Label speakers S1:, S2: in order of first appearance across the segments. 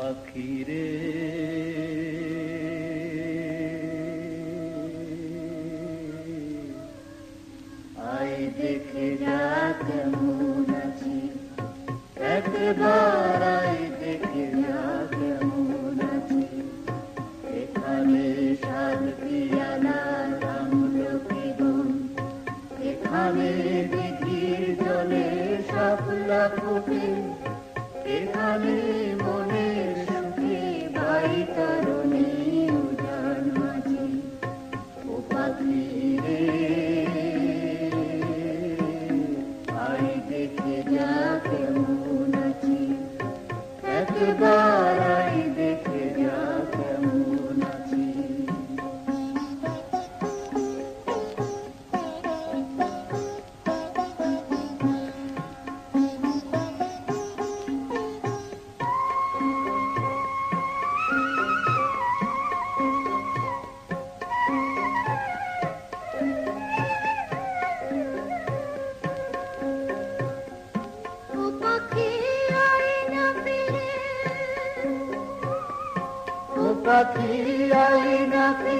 S1: পাখিরে আই দেখে যা কেমন আছি। একবার আই দেখে যা এখানে পিয়ালা রামলকি গুণ? এখানে দিঘির জলে সাপলা ফুটে এখানে মনের সুখে বাই কারণে উজান মাঝে ও পাখি দেখে যা কেমন আছি
S2: ও পাখি
S1: আই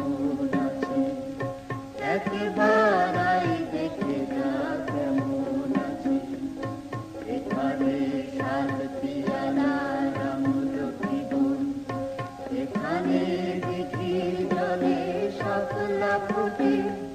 S1: Apple, apple, beer.